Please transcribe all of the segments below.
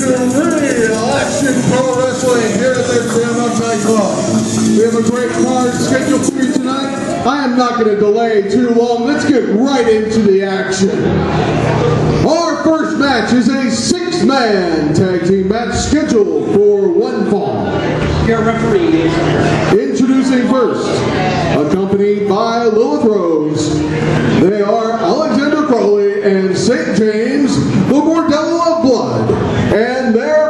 to Real Action Pro Wrestling here at the Grandma Club. We have a great card scheduled for you tonight. I am not going to delay too long. Let's get right into the action. Our first match is a six-man tag team match scheduled for one fall. Your referee is Introducing first, accompanied by Lilith Rose, they are Alexander Crowley and St. James, the Bordello their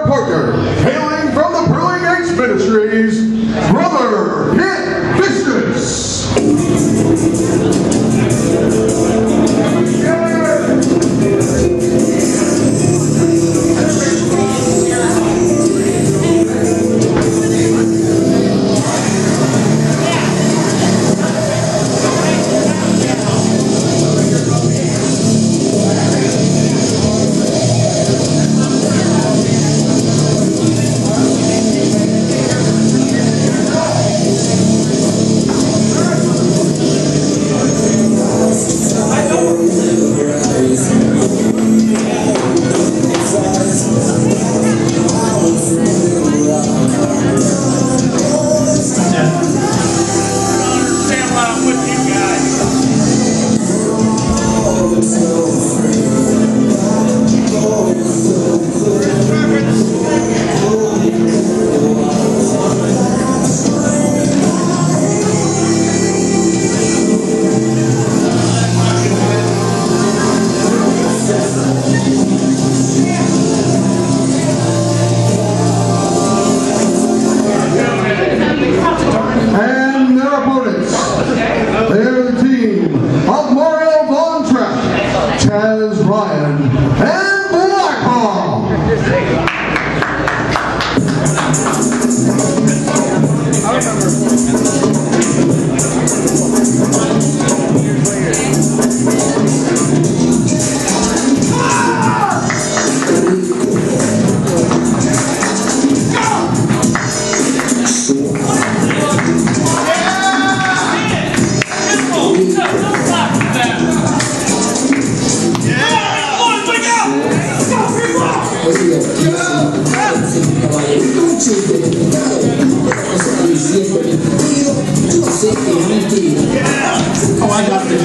Oh, I got the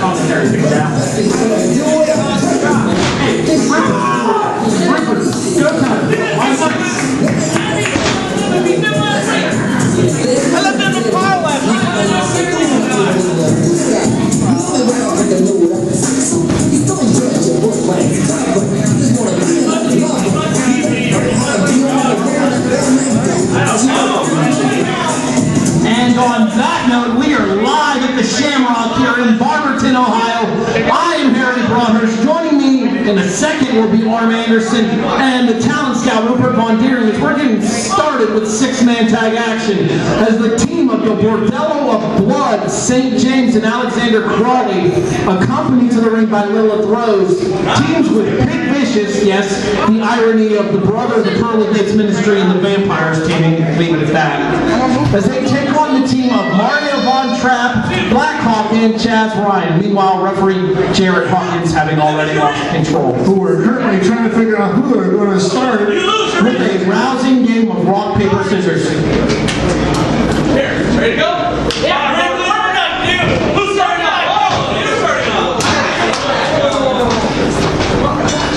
commentary. We are live at the Shamrock here in Barberton, Ohio. I am Harry Broadhurst. Joining the second will be Arm Anderson and the talent scout Rupert Von Deering we're getting started with six-man tag action as the team of the Bordello of Blood, St. James and Alexander Crawley, accompanied to the ring by Lilith Rose, teams with Pig Vicious, yes, the irony of the brother of the Pearly Gates Ministry and the Vampires teaming, leave it at that. As they take on the team of Mario Von Trapp, Blackhawk, and Chaz Ryan. Meanwhile, referee Jarrett Hawkins having already lost control. Who are currently trying to figure out who they're going to start. With a rousing game of rock, paper, scissors. Here, ready to go? Yeah, ready to go. You. Who's starting off? Oh, you're starting off.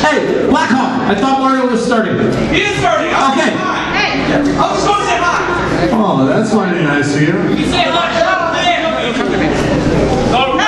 Hey, Blackhawk, I thought Mario was starting. He is starting. Okay. Hey, oh, I was going to say hi. Oh, that's mighty nice of you. You say hi. Oh,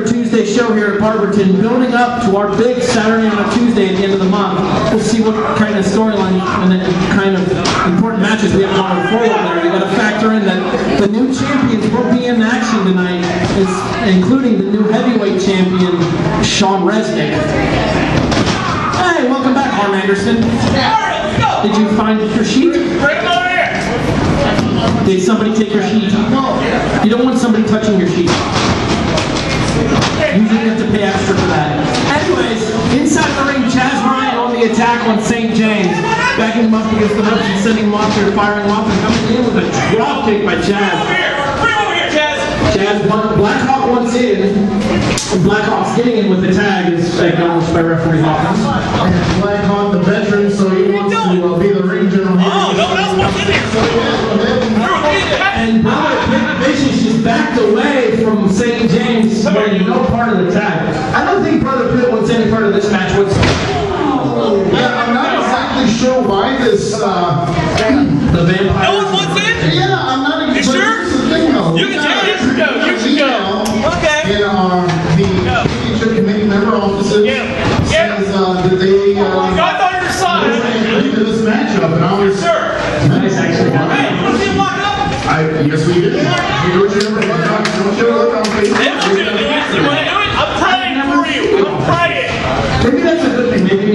Tuesday show here at Barberton, building up to our big Saturday on a Tuesday at the end of the month. We'll see what kind of storyline and kind of important matches we have going forward there. You got to factor in that the new champions will be in action tonight, including the new heavyweight champion, Sean Resnick. Hey, welcome back, Arm Anderson. Did you find your sheet? Did somebody take your sheet? You don't want somebody touching your sheet. You have to pay extra for that. Anyways, inside the ring, Chaz Ryan on the attack on St. James. Backing him up against the ropes and sending him off there, firing him off and coming in with a drop kick by Chaz. Bring over here, Chaz. Chaz, one, Blackhawk wants in. Blackhawk's getting in with the tag is acknowledged by referee Hawkins. Blackhawk, the veteran, so he wants to uh, be the ring general. Oh, no one else wants in here. You're in the back. And brother Vicious just backed away from St. James, wanting no part of the tag. I don't think Brother Pitt wants any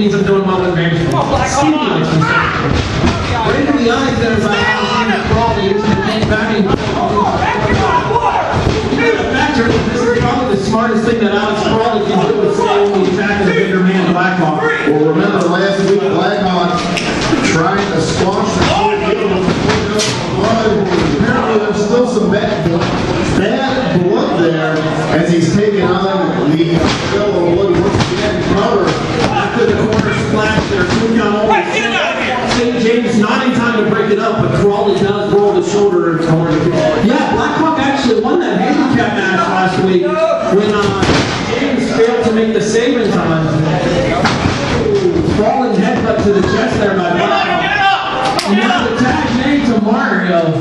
means I'm doing well in marriage. Speaking of which, right in the eyes uh, there is Alexander Crawley. He's backing. Factor, this is probably the smartest thing that Alex St. James not in time to break it up, but Crawley does roll the shoulder and corner. Yeah, Blackhawk actually won that handicap match last week when uh, James failed to make the save in time. Falling headbutt to the chest there by. Blackhawk. And the tag made to Mario.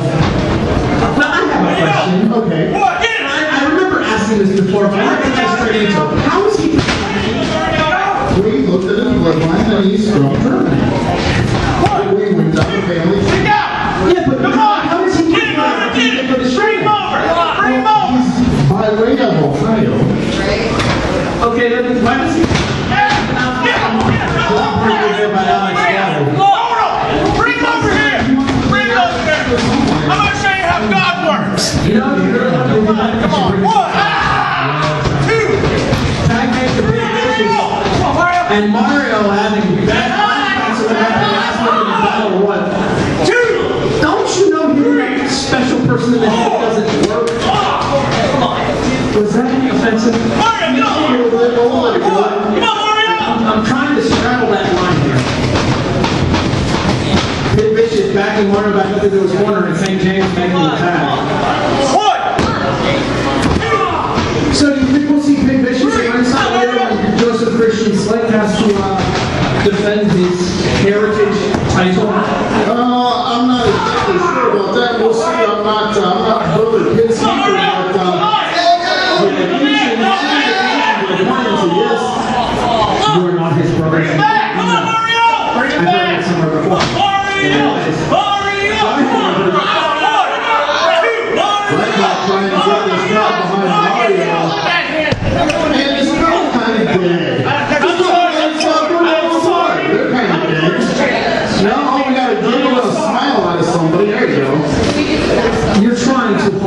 Now I have a question. Okay. I, I remember asking this before, but I'm not going to get straight into it. How is he? We looked at his bloodline from Germany. Vicious backing Mario back up into his corner and St. James making the tag. One. So do you think we'll see Pit Vicious at ringside later when Joseph Christian Slick has to uh, defend his heritage title? Uh, I'm not exactly sure about that. We'll see. I'm not, uh, I'm not brother Pitts Come on, either, Mario. but, Come uh, on. yeah, he should- he should be pointing to yes. You are not his brother. Bring it back. Come on, Mario. Bring it I've heard back. that somewhere before. Mario. Mario. Come on. One. Two. Blackhawk trying to get this crowd behind Mario. And it's still kind of dead. I'm sorry. I'm sorry. I'm sorry. They're kind of dead. Now all we gotta do is a smile out of somebody. There you go. You're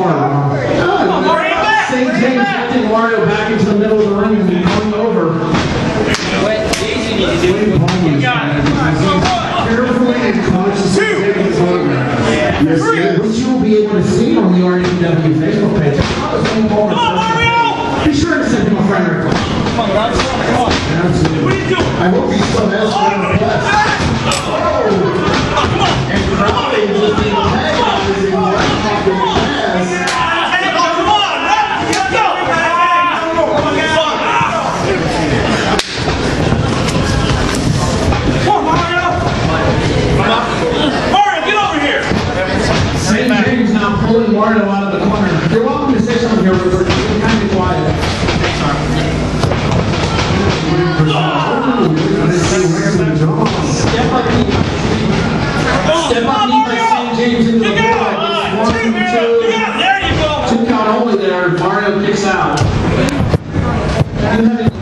trying too hard, Ron. Bring it back. St. James lifting Mario back into the middle of the ring and going over. You got it. Carefully and cautiously taking his photograph. Yes, it Which you will be able to see on the REW Facebook page. Come on, Mario. Be sure to send him a friend request. Come on, come Absolutely. What are you doing? I hope he still has one request. You have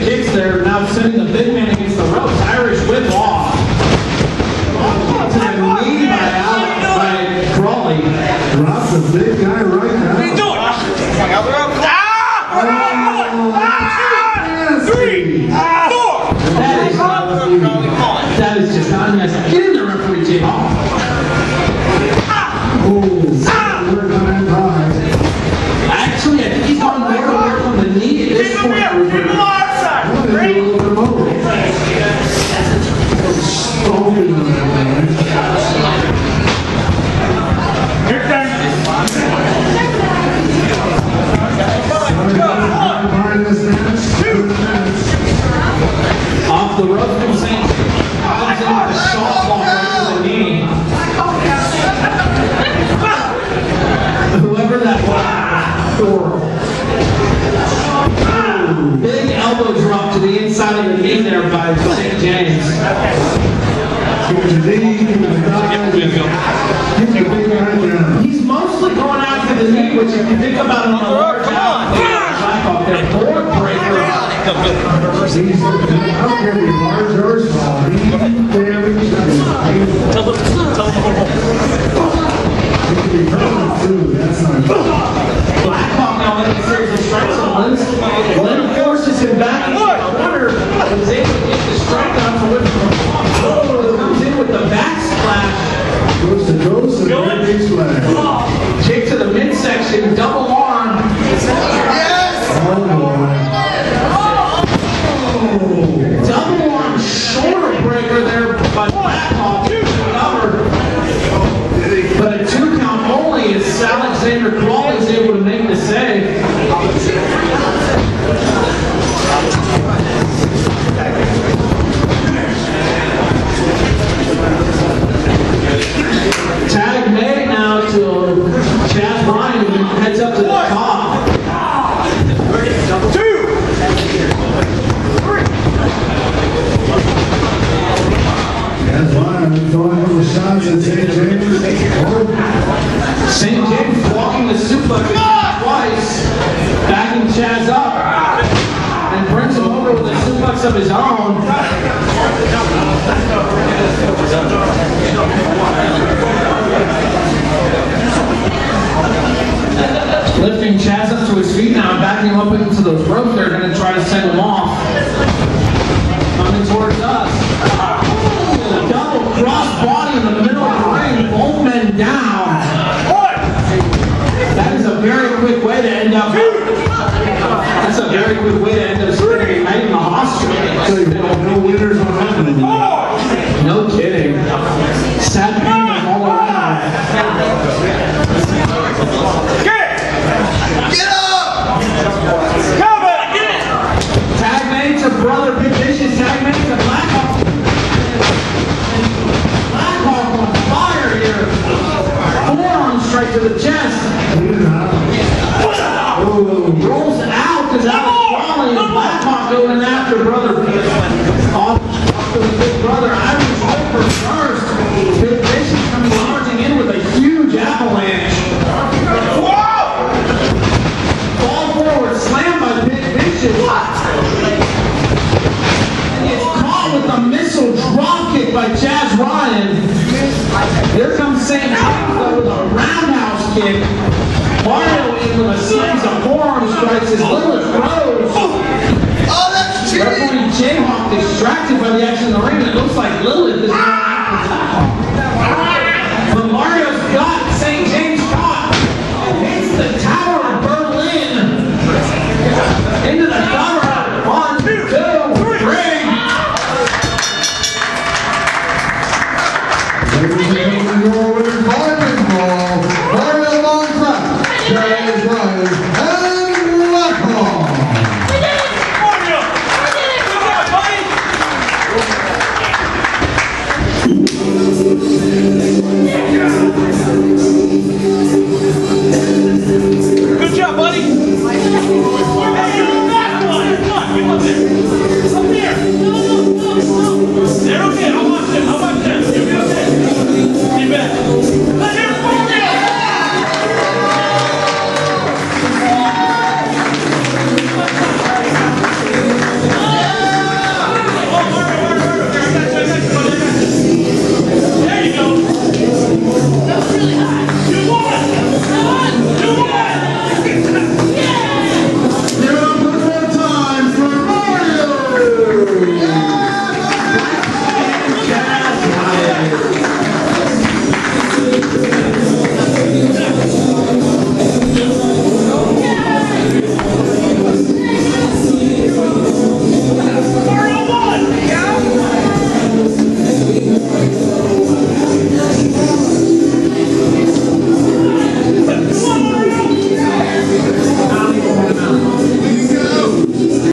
kicks there, now sending the big man against the ropes. Irish whip off. To the knee by, by Crawley. Drops the big guy right Give He's mostly going out to the knee, which you can think about on the work down, back off that board breaker. I don't care if he's large or small, he's damaged. Tell them, tell them. He can be permanent too, that's not good. Blackhawk now in the series of strikes on Lynn. Lynn forces him back into the corner. He's able to get the strike on up into those ropes, they're going to try to send him off. Coming towards us. Oh, double cross body in the middle of the ring. Both men down. That is a very quick way to end up. That's a very quick way to end up spending a night in the hospital. So you know, no winners are happening. Oh,